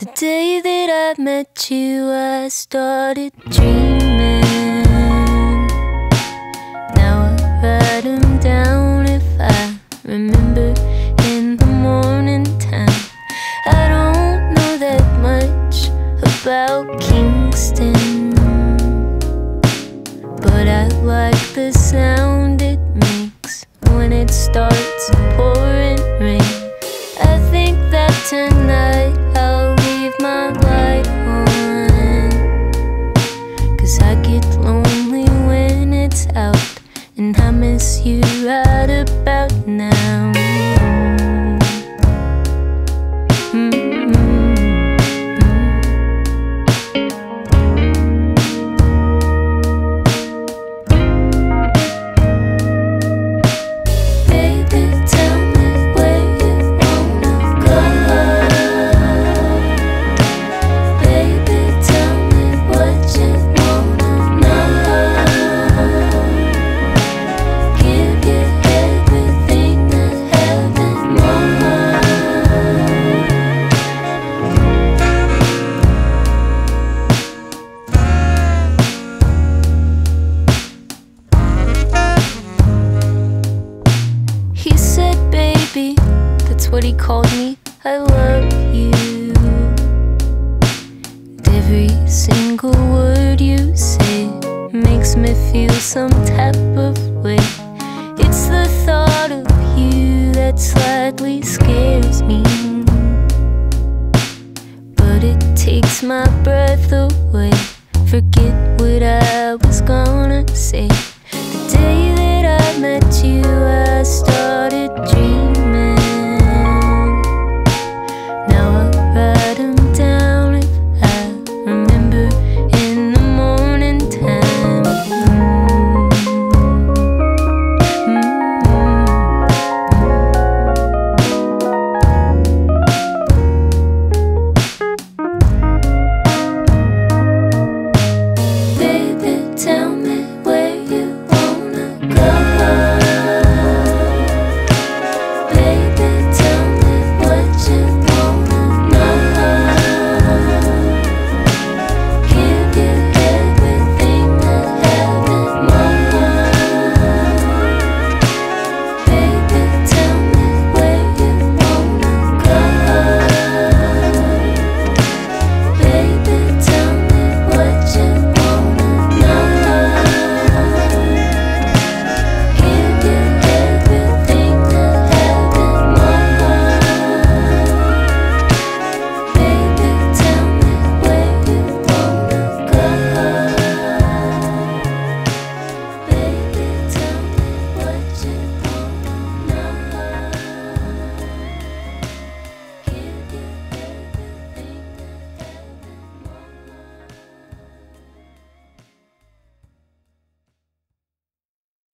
The day that I met you, I started dreaming. Now I write them down if I remember in the morning time. I don't know that much about miss you right about now. What he called me. I love you. Every single word you say makes me feel some type of way. It's the thought of you that slightly scares me. But it takes my breath away. down